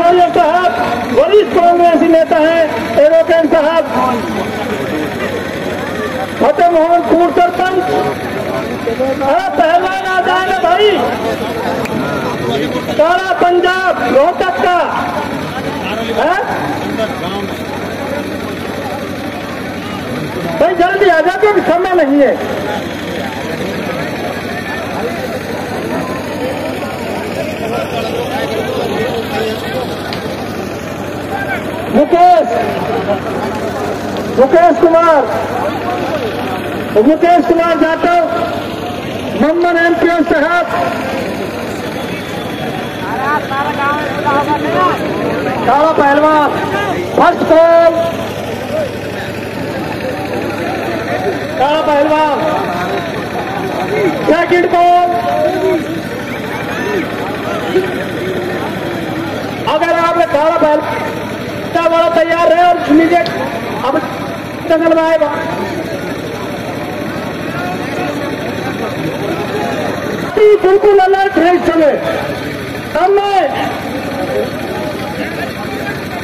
Warrior साहब, वरिष्ठ कांग्रेसी नेता हैं, एरोकेन साहब। फतेह मोहन पूर्व सरपंच। अरे पहलवान आ जाए भाई। सारा पंजाब, रोहतक का। है? भाई, जल्दी आ जाओ, क्योंकि समय नहीं है। मुकेश! मुकेश कुमार! मुकेश कुमार जाटव मम्मन एम पी साहब काला पहलवान, फ़र्स्ट कॉल। काला पहलवान सेकंड कॉल अगर आपने काला पहलवान वाला तैयार है और इमीडिएट अब जंगल में आएगा। बिल्कुल अलर्ट है इस समय। अब मैं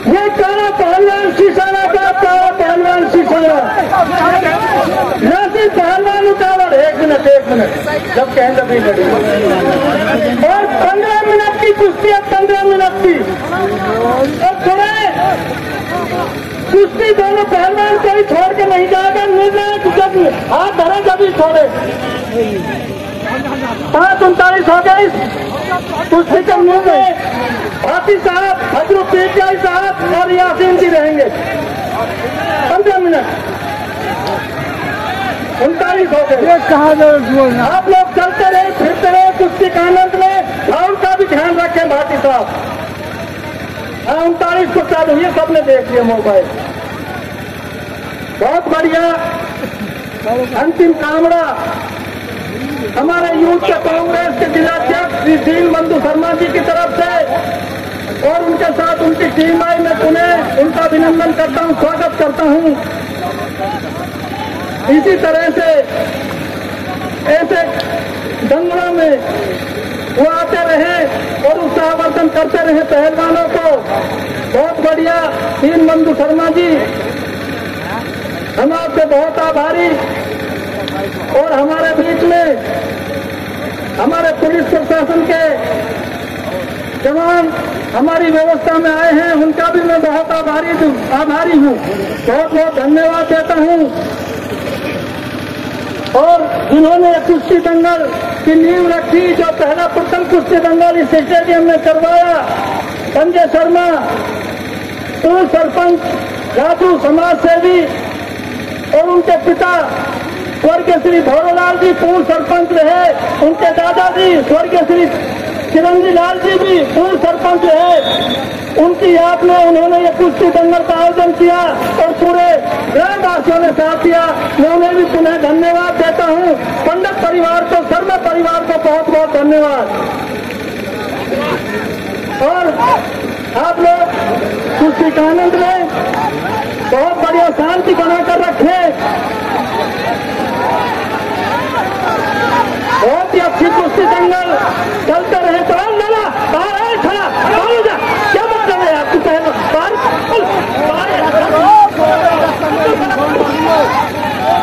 ये काला पहलवान सिसारा का, काला पहलवान सिसारा नासिर पहलवान उतावल एक मिनट एक मिनट। जब कहें तभी लड़ी और पंद्रह मिनट की कुश्ती है पंद्रह मिनट की। कुश्ती दोनों पहलवान कोई छोड़ के नहीं जाएगा। निर्णायक जब हाथ धरे जब ही छोड़े। पाँच उनतालीस हो गई कुश्ती के मुँह में हाथी साहब हज़रत पीटीआई साहब और यासीन जी रहेंगे। पंद्रह मिनट। उनतालीस हो गए। कहा आप लोग चलते रहे फिरते रहे कुश्ती के आनंद में। और का भी ध्यान रखें भाटी साहब। हाँ उनतालीस को चालू ये सबने देख लिया मोबाइल। बहुत बढ़िया। अंतिम कामड़ा। हमारे यूथ के कांग्रेस के जिलाध्यक्ष श्री दीन बंधु शर्मा जी की तरफ़ से और उनके साथ उनकी टीम आई, मैं पुनः उनका अभिनंदन करता हूँ, स्वागत करता हूँ। इसी तरह से ऐसे दंगलों में वो आते रहे और उत्साहवर्धन करते रहे पहलवानों को। बहुत बढ़िया दीन बंधु शर्मा जी। हम आपसे बहुत आभारी और हमारे बीच में हमारे पुलिस प्रशासन के जवान हमारी व्यवस्था में आए हैं, उनका भी मैं बहुत आभारी आभारी हूँ। बहुत बहुत धन्यवाद देता हूँ। और जिन्होंने कुश्ती दंगल की नींव रखी, जो पहला प्रथम कुश्ती दंगल इस स्टेडियम में करवाया। संजय शर्मा पूर्व सरपंच, राजू समाज सेवी और उनके पिता, स्वर्गीय श्री भौरलाल जी पूर्व सरपंच रहे। उनके दादाजी, स्वर्गीय श्री चिरंजी लाल जी भी पूर्व सरपंच है। उनकी याद में उन्होंने ये कुश्ती दंगल का आयोजन किया और पूरे ग्रामवासियों ने साथ दिया। मैं उन्हें भी पुनः धन्यवाद देता हूँ। पंडित परिवार को शर्मा परिवार को बहुत बहुत धन्यवाद। और आप लोग कुश्ती के आनंद में बहुत बढ़िया शांति बनाकर रखे। बहुत ही अच्छी कुश्ती दंगल चलते रहे तो लाला बाहर आए खड़ा बाहर हो जा क्या मतलब है आपको पहले बाहर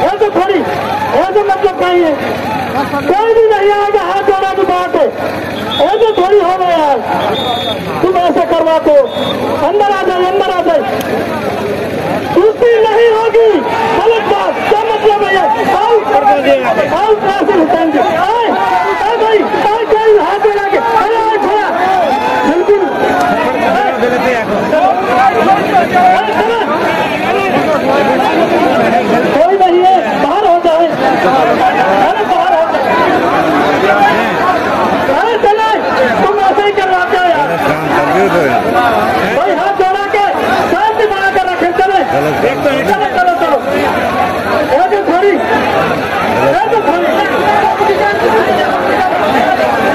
ऐसे थोड़ी ऐसे मतलब नहीं है कोई भी नहीं आएगा हाथ जोड़ा की बात है। ऐसे थोड़ी हो गया यार। तुम ऐसे करवा दो। अंदर आ जाए अंदर आ जाए कुश्ती नहीं होगी। गलत बात क्या मतलब है ये? आओ आओ कासिम हुसैन जी आए आए भाई आए कोई हाथ मिला के अरे आए खड़ा बिल्कुल कोई नहीं है बाहर हो जाए अरे बाहर हो जाए अरे चले तुम ऐसे ही करवाते हो यार भाई हाथ जोड़ा के शांति बना कर रखे चले चलो चलो चलो ऐसे थोड़ी ऐसे थोड़ी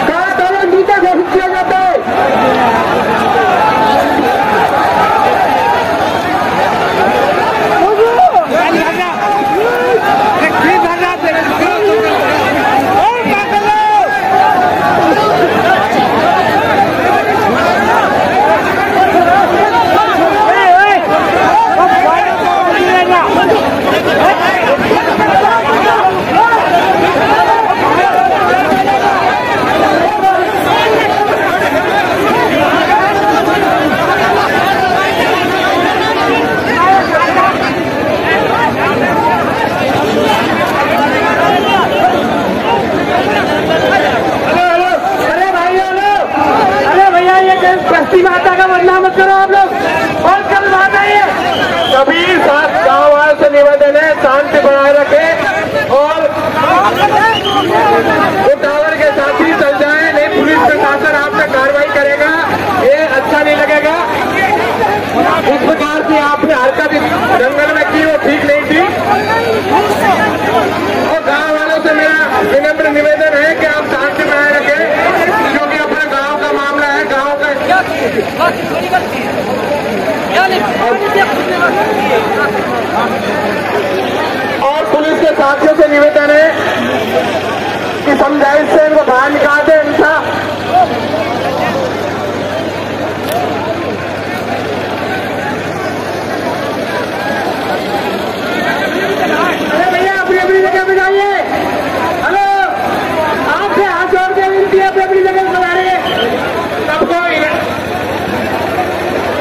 कहा करो नीचे घोषित किया जाता है धरती माता का बदनाम मत करो आप लोग बहुत कल बात आई है सभी सात गाँव वालों से निवेदन है शांति बनाए रखे और वो टावर के साथ ही चल जाए नहीं पुलिस प्रशासन आप पे कार्रवाई करेगा ये अच्छा नहीं लगेगा इस प्रकार की आपने हरकत इस जंगल में की वो ठीक नहीं थी और गाँव वालों से मेरा विनम्र निवेदन है कि आप शांति बनाए रखें क्योंकि अपने गाँव का मामला है गाँव का और पुलिस के साथियों से निवेदन है कि समझाइश से इनको बाहर निकाल दें इनका अरे भैया अपनी अपनी जगह पे जाइए हेलो आपसे हाथ जोड़ के विनती है अपनी अपनी पे जाइए। सबको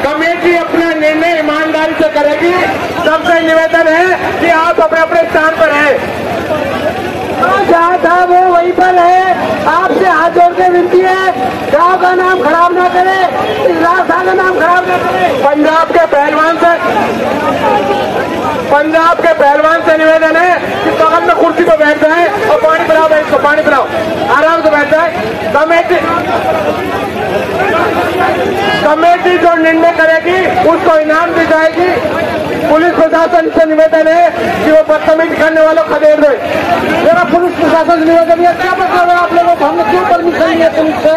कमेटी अपना निर्णय ईमानदारी से करेगी। सबसे निवेदन है कि आप अपने अपने स्थान पर हैं जहाँ था वो, वहीं पर है। आपसे हाथ जोड़ के विनती है, गाँव का नाम खराब ना करे रास्ता का नाम खराब ना करे। पंजाब के पहलवान से, पंजाब के पहलवान से निवेदन है कि बगल में कुर्सी पर बैठ जाए और पानी पिलाओ इसको पानी पिलाओ। आराम से बैठ जाए। कमेटी कमेटी जो निर्णय करेगी, उसको इनाम दी जाएगी। पुलिस प्रशासन से निवेदन है कि वो बदतमीजी करने वालों खदेड़ दे। मेरा पुलिस प्रशासन से निवेदन है, क्या मतलब है आप लोगों को हमने क्यों परमिशन ली है? पुलिस से?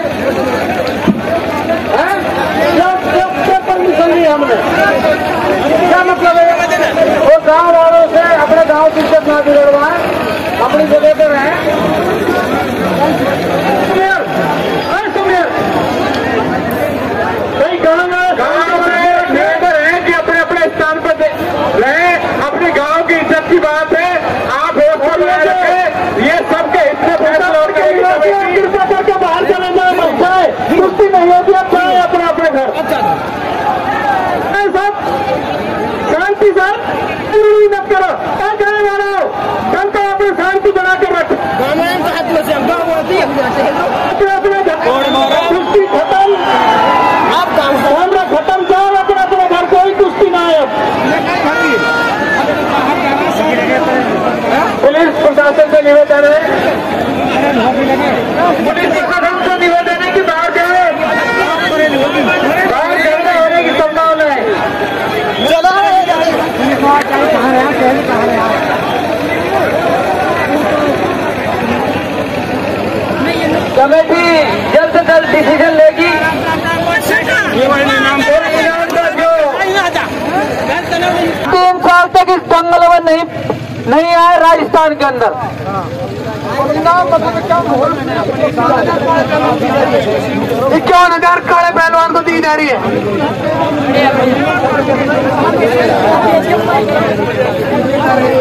क्यों परमिशन ली है हमने? क्या मतलब है? वो गाँव वालों से अपने गाँव की इज़्ज़त ना बिगड़वाए, अपनी जगह पे रहे सुमेर अरे सुमेर कहीं गाँव में गाँव में निवेदन है कि अपने अपने स्थान पर दे- रहे अपने गाँव की इज़्ज़त की बात है आप होश में बनाए रखें ये सबके हित में फैसला और करेगी कमेटी कृपया करके बाहर चले जाए मत जाए कुश्ती नहीं होती अब जाए अपने अपने घर नहीं साहब शांति साहब पूरी मत करो क्या कहे जा रहे हो जनता अपनी शांति बना के रख अपने अपने घर कुश्ती खत्म कैमरा खत्म जाओ अपने अपने घर कोई कुश्ती ना है अब पुलिस प्रशासन से निवेदन है पुलिस प्रशासन से निवेदन है कि बाहर जाए बाहर झगड़ा होने की संभावना है कमेटी जल्द डिसीज़न लेगी तीन साल तक इस जंगल में नहीं नहीं आए राजस्थान के अंदर। इक्यावन हज़ार काले पहलवान को दी जा रही है।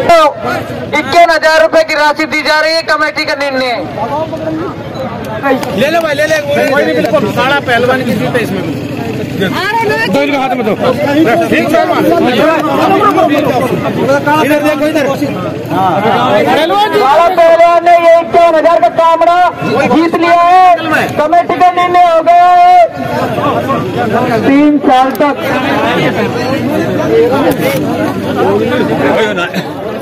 तो इक्यावन हज़ार रुपए की राशि दी जा रही है कमेटी का निर्णय। ले ले भाई ले ले। कोई नहीं बिल्कुल। सारा पहलवान की जीत है इसमें। दो इनके हाथ में दो। ठीक है इधर देखो इधर। बाबा पहलवान ने ये इक्यावन हज़ार का कामड़ा जीत लिया है। कमेटी का निर्णय हो गया है। तीन साल तक।